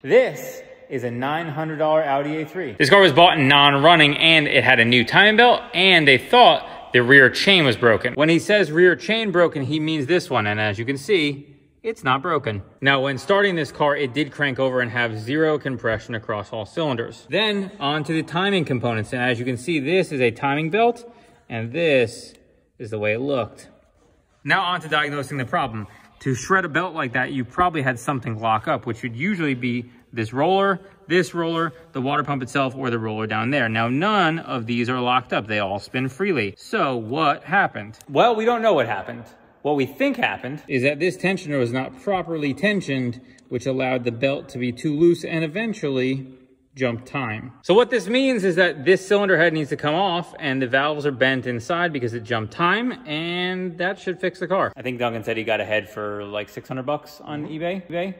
This is a $900 Audi A3. This car was bought non-running and it had a new timing belt and they thought the rear chain was broken. When he says rear chain broken, he means this one. And as you can see, it's not broken. Now, when starting this car, it did crank over and have zero compression across all cylinders. Then onto the timing components. And as you can see, this is a timing belt and this is the way it looked. Now on to diagnosing the problem to shred a belt like that, you probably had something lock up, which would usually be this roller, this roller, the water pump itself, or the roller down there. Now, none of these are locked up. They all spin freely. So what happened? Well, we don't know what happened. What we think happened is that this tensioner was not properly tensioned, which allowed the belt to be too loose and eventually jump time. So what this means is that this cylinder head needs to come off and the valves are bent inside because it jumped time and that should fix the car. I think Duncan said he got a head for like 600 bucks on mm-hmm. eBay. eBay.